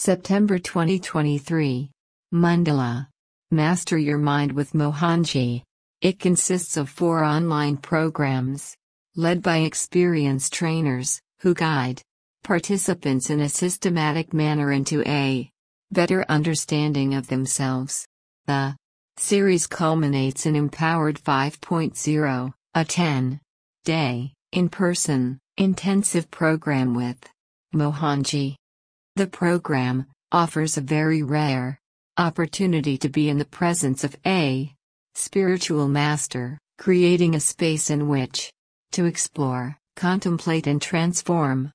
September 2023. Mandala. Master Your Mind with Mohanji. It consists of four online programs, led by experienced trainers, who guide participants in a systematic manner into a better understanding of themselves. The series culminates in Empowered 5.0, a 10 day, in person, intensive program with Mohanji. The program offers a very rare opportunity to be in the presence of a spiritual master, creating a space in which to explore, contemplate, and transform.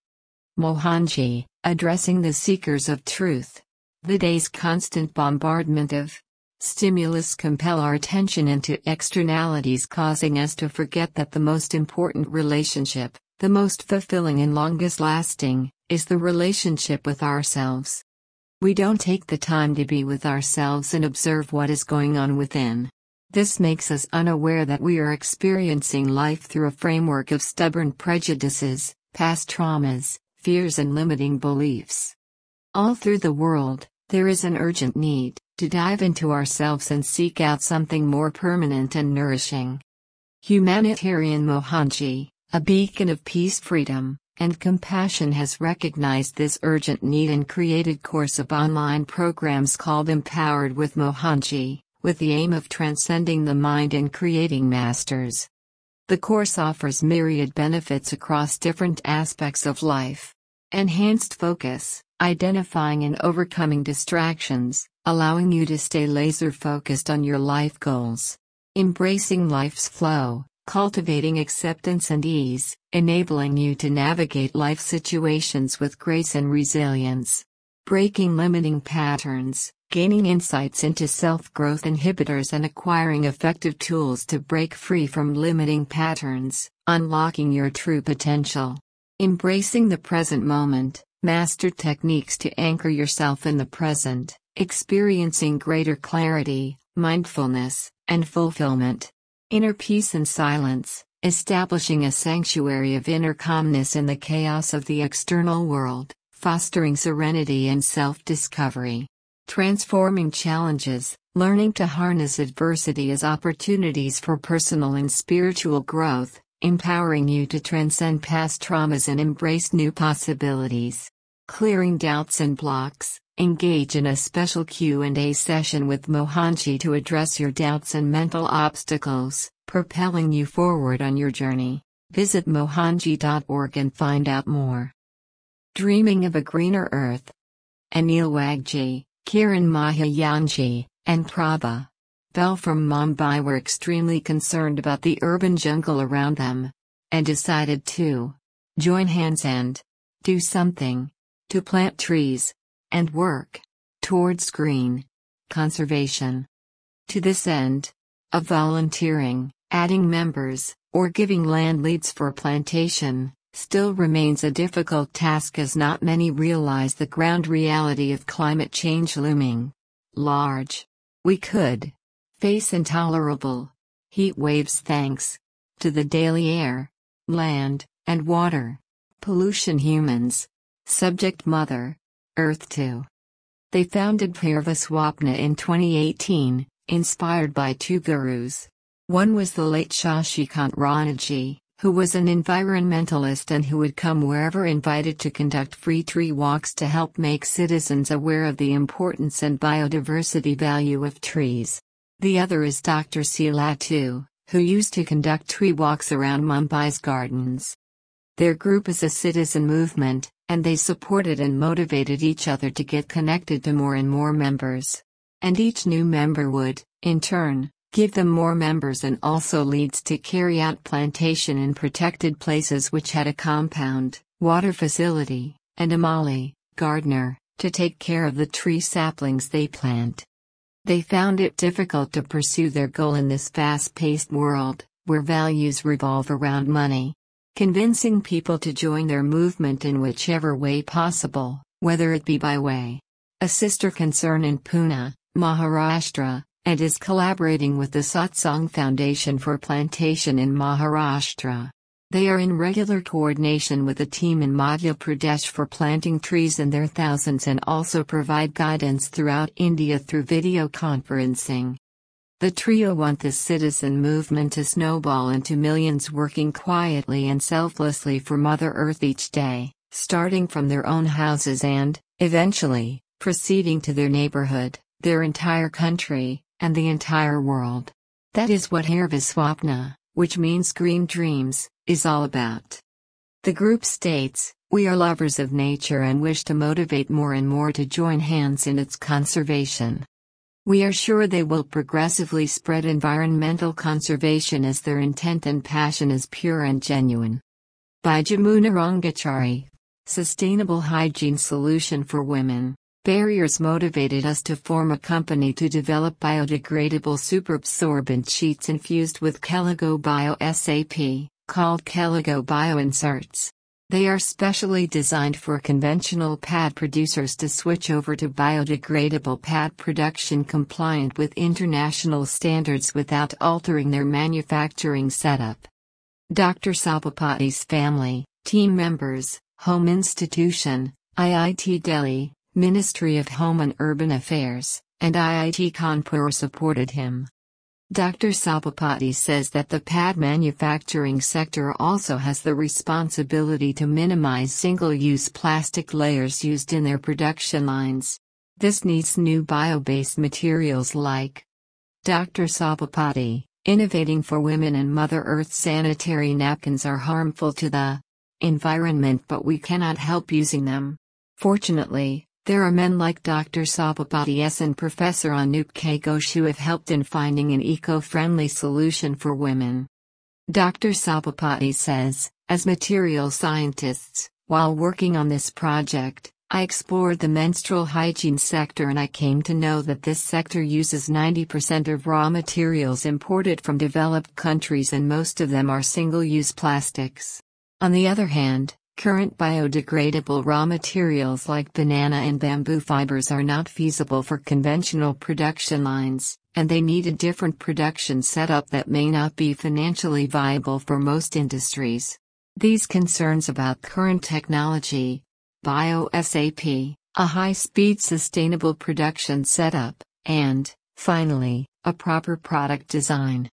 Mohanji, addressing the seekers of truth. The day's constant bombardment of stimulus compel our attention into externalities, causing us to forget that the most important relationship, the most fulfilling and longest lasting, is the relationship with ourselves. We don't take the time to be with ourselves and observe what is going on within. This makes us unaware that we are experiencing life through a framework of stubborn prejudices, past traumas, fears, and limiting beliefs. All through the world, there is an urgent need to dive into ourselves and seek out something more permanent and nourishing. Humanitarian Mohanji, a beacon of peace, freedom, and compassion has recognized this urgent need and created course of online programs called Empowered with Mohanji, with the aim of transcending the mind and creating masters. The course offers myriad benefits across different aspects of life. Enhanced focus, identifying and overcoming distractions, allowing you to stay laser focused on your life goals. Embracing life's flow, cultivating acceptance and ease, enabling you to navigate life situations with grace and resilience. Breaking limiting patterns, gaining insights into self growth inhibitors, and acquiring effective tools to break free from limiting patterns, unlocking your true potential. Embracing the present moment, master techniques to anchor yourself in the present, experiencing greater clarity, mindfulness, and fulfillment. Inner peace and silence, establishing a sanctuary of inner calmness in the chaos of the external world, fostering serenity and self discovery. Transforming challenges, learning to harness adversity as opportunities for personal and spiritual growth, empowering you to transcend past traumas and embrace new possibilities. Clearing doubts and blocks, Engage in a special Q&A session with Mohanji to address your doubts and mental obstacles, propelling you forward on your journey. Visit mohanji.org and find out more. Dreaming of a Greener Earth. Anil Wagji, Kiran Mahayanji, and Prabha Bell from Mumbai were extremely concerned about the urban jungle around them and decided to join hands and do something to plant trees and work towards green conservation. To this end, of volunteering, adding members, or giving land leads for plantation, still remains a difficult task as not many realize the ground reality of climate change looming large. We could face intolerable heat waves thanks to the daily air, land, and water pollution humans. Subject Mother Earth 2. They founded Swapna in 2018, inspired by two gurus. One was the late Shashikant Ranaji, who was an environmentalist and who would come wherever invited to conduct free tree walks to help make citizens aware of the importance and biodiversity value of trees. The other is Dr. Silatu, who used to conduct tree walks around Mumbai's gardens. Their group is a citizen movement, and they supported and motivated each other to get connected to more and more members. And each new member would, in turn, give them more members and also leads to carry out plantation in protected places which had a compound, water facility, and a mali, gardener, to take care of the tree saplings they plant. They found it difficult to pursue their goal in this fast paced world, where values revolve around money convincing people to join their movement in whichever way possible, whether it be by way. A sister concern in Pune, Maharashtra, and is collaborating with the Satsang Foundation for Plantation in Maharashtra. They are in regular coordination with a team in Madhya Pradesh for planting trees in their thousands and also provide guidance throughout India through video conferencing. The trio want this citizen movement to snowball into millions working quietly and selflessly for Mother Earth each day, starting from their own houses and, eventually, proceeding to their neighborhood, their entire country, and the entire world. That is what Hirvaswapna, which means green dreams, is all about. The group states, We are lovers of nature and wish to motivate more and more to join hands in its conservation. We are sure they will progressively spread environmental conservation as their intent and passion is pure and genuine. By Jamuna Rangachari Sustainable Hygiene Solution for Women. Barriers motivated us to form a company to develop biodegradable superabsorbent sheets infused with Caligo Bio SAP called Caligo Bioinserts. They are specially designed for conventional pad producers to switch over to biodegradable pad production compliant with international standards without altering their manufacturing setup. Dr. Sabapati's family, team members, home institution, IIT Delhi, Ministry of Home and Urban Affairs, and IIT Kanpur supported him. Dr. Sabapati says that the pad manufacturing sector also has the responsibility to minimize single-use plastic layers used in their production lines. This needs new bio-based materials like Dr. Sabapati, innovating for women and Mother Earth sanitary napkins are harmful to the environment but we cannot help using them. Fortunately, there are men like Dr. Sabapati S. and Professor Anup K. Ghosh who have helped in finding an eco-friendly solution for women. Dr. Sabapati says, as material scientists, while working on this project, I explored the menstrual hygiene sector and I came to know that this sector uses 90% of raw materials imported from developed countries and most of them are single-use plastics. On the other hand, Current biodegradable raw materials like banana and bamboo fibers are not feasible for conventional production lines, and they need a different production setup that may not be financially viable for most industries. These concerns about current technology, BioSAP, a high speed sustainable production setup, and, finally, a proper product design.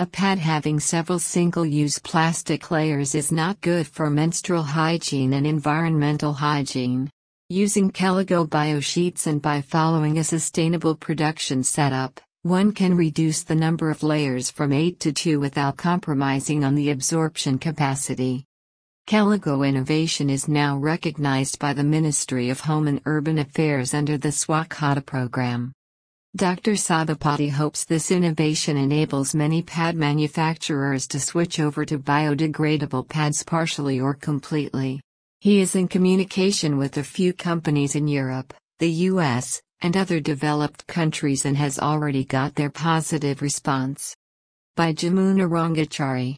A pad having several single-use plastic layers is not good for menstrual hygiene and environmental hygiene. Using Caligo biosheets and by following a sustainable production setup, one can reduce the number of layers from 8 to 2 without compromising on the absorption capacity. Caligo innovation is now recognized by the Ministry of Home and Urban Affairs under the Swachhata program. Dr. Sabapati hopes this innovation enables many pad manufacturers to switch over to biodegradable pads partially or completely. He is in communication with a few companies in Europe, the US, and other developed countries and has already got their positive response. By Jamuna Rangachari